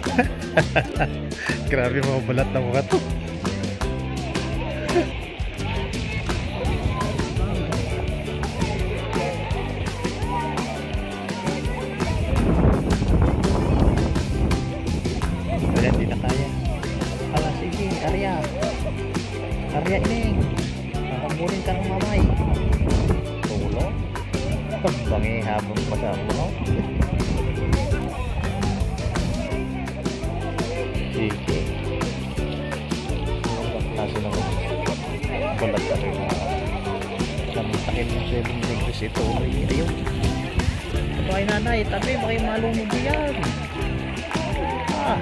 Grabe mga balat na mukha to. Wala, di na kaya. Ala, sige, Arya. Arya, ining. Nakamunin ka ng mamay. Tulo. Bangi habang pa Sige. Ang klase na ko. Balat ka rin na. Samantakin yung 7 degrees ito. Uy, ayun. Ito ay nanay, tabi, makimalunod yan. Ah.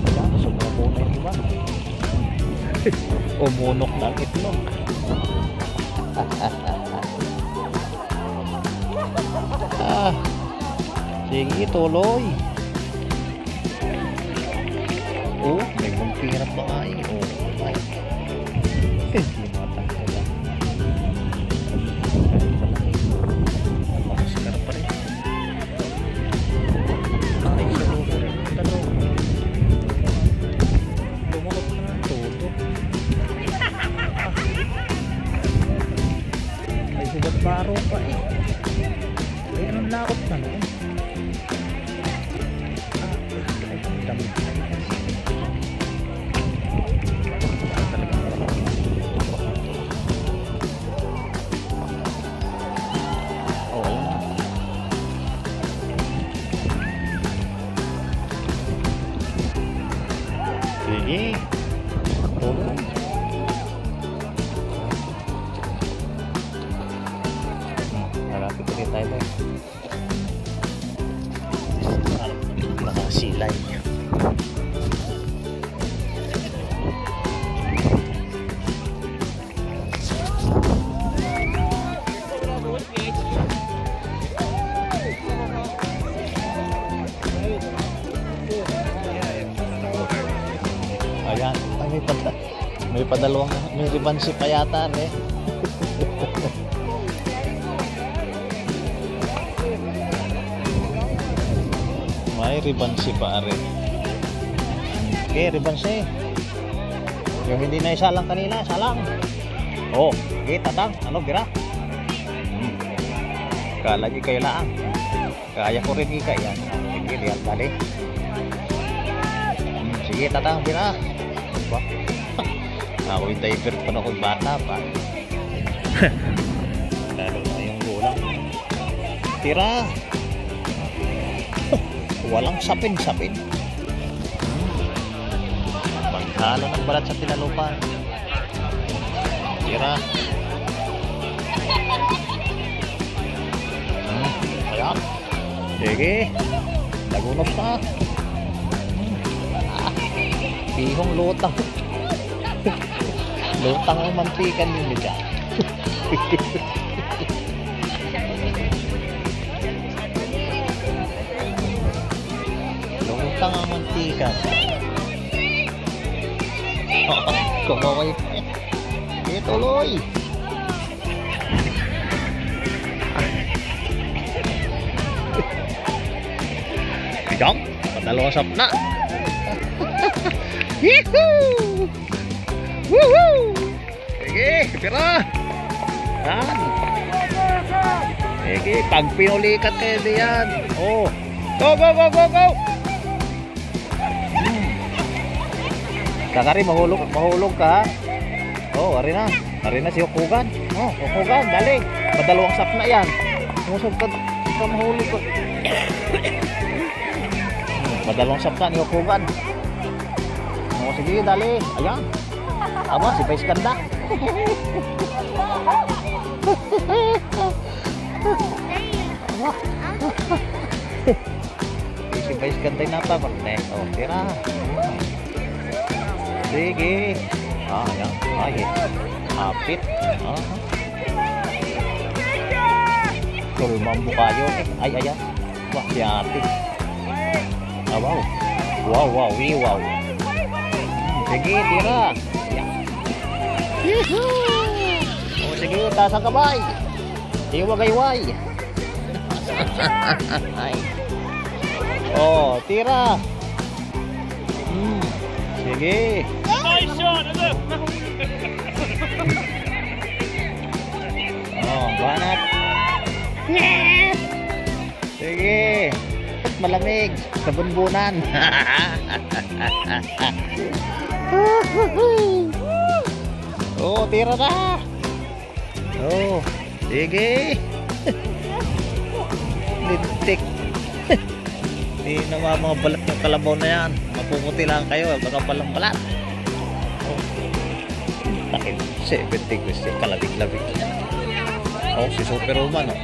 Wala, sumabo na yung iba. Umunok ng itlog. ah. Sige, tuloy. Oh, may magpirap pa eh. Oh, ay. Hindi matangkala. Napakasikar pa rin. Ay, rin. Tanong. Lumakot na ng todo. May sugat baro pa eh. Ay, anong lakot na noon? Sige. Oo. Hmm, may padalawang, may ribansi pa yata, eh. may ribansi pa, are. Okay, ribansi. Yung hindi na isa lang kanina, isa lang. Oh, okay, tatang, ano, gira? Hmm. Kala niyo kayo lang. Kaya ko rin ika yan. Sige, lihat bali. Hmm, sige, tatang, bira. Ba? Ako yung diaper pa na akong bata pa. Lalo na yung gulang. Tira. Walang sapin-sapin. Paghala ng balat sa tinalupan. Tira. Hmm, ayan. Sige. Nagunos na. Ah, Bihong lutang. Lutang ang mantika ninyo dyan. lutang ang mantika. Kumaway pa eh. Tuloy. Jump. Na. Yehoo! Sige, pira. Yan. Sige, pag pinulikat kayo diyan. Oh. Go, go, go, go, go! Hmm. Kakari, mahulog, mahulog ka. Oh, ari na. Ari na si Hukugan. Oh, Hukugan, dali. Padalawang sap na yan. Musog ka, ka mahulog ka. Hmm, Padalawang sap na ni Hukugan. Oh, sige, dali. Ayan. Aba, si Pais Kanda. si Pais Kanda na pa. Pagne. Oh, tira. Sige. Ah, ayan. Ay, hapit. Ah. Tulmang kayo. Ay, ayan. Wah, si ate. Ah, wow. Wow, wow, wow. Sige, tira. Yan. Yehoo! O sige, taas ang kamay. Sige, wagayway. Ay. Oh, tira. Hmm. Sige. Nice shot? Oh, banat. Sige. Malamig sa bunbunan. oh, tira na. Oh, sige. Lintik. Hindi na mga balat yung kalabaw na yan. Mapuputi lang kayo. Baka palang balat. Oh. Takit. 70 gusto. Kalabig-labig. Oh, si Superwoman. Oh.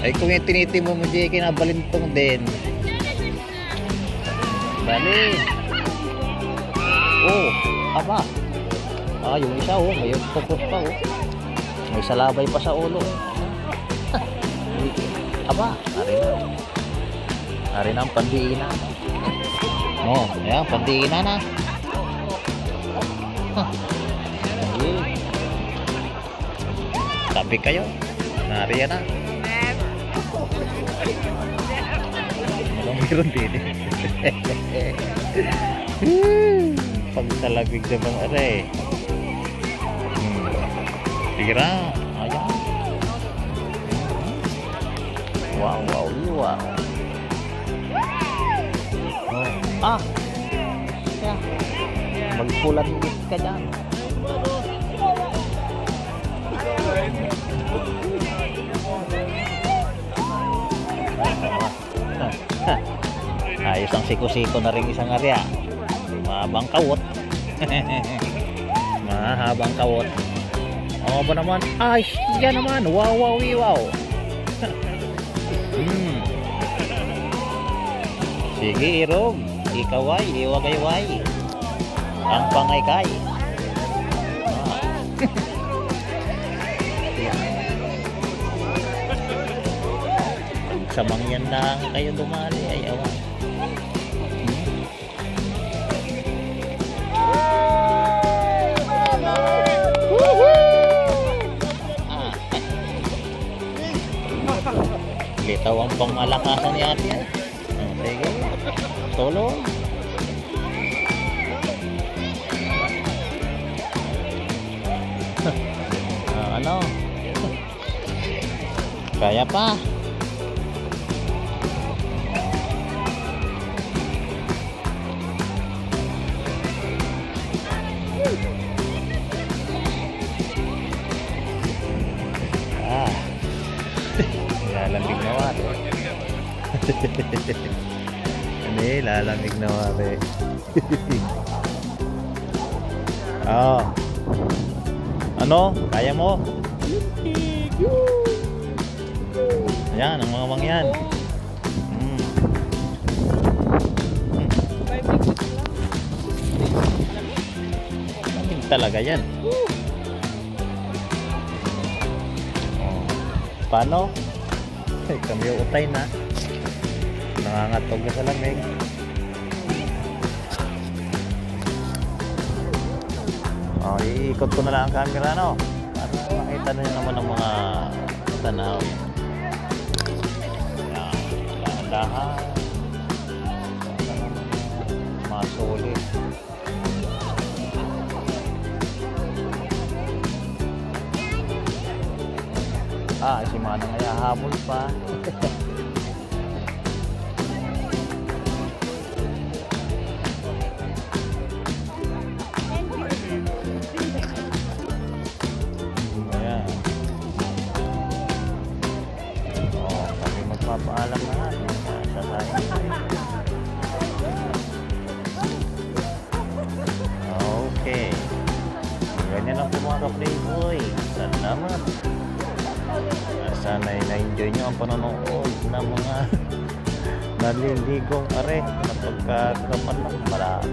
Ay kung yung tinitimo mo JK na balintong din. Bali. Oh, aba. Ah, yung isa oh, may focus pa oh. May salabay pa sa ulo. aba, ari na. Ari na ang pandiinan. Oh, ayan, pandiinan na. Tabi kayo. Nariyan na. Walang meron din eh. Pag talabig na bang are. Tira. Ayan. Wow, wow, wow. Oh. Ah! Yeah. Magpulan ka dyan. Ayos ang siko-siko na rin isang area. Mahabang kawot. Mahabang kawot. Oo ba naman? Ay, yan naman. Wow, wow, wow. hmm. Sige, irog. Ikaw ay, iwagay-way. Ang pangay-kay. Ah. sa mangyan lang kayo dumali ay awan Litaw ang pangmalakasan ni ate. Ah, Sige. Solo. Ah, ano? Kaya pa. Lalamig na wari. oh. Ano? Kaya mo? Ayan, ang mga mangyan. Mm. Lamig talaga yan. Oh. Paano? Kami utay na. Nangangatog na sa lamig. Oh, iikot ko na lang ang camera, no? Para makita niyo naman ang mga tanaw. Dahan-dahan. Mga sulit. Ah, si Manang ay habol pa. ka-playboy. Salamat. Sana ay na-enjoy nyo ang panonood ng mga naliligong are na pagkakaman ng marami.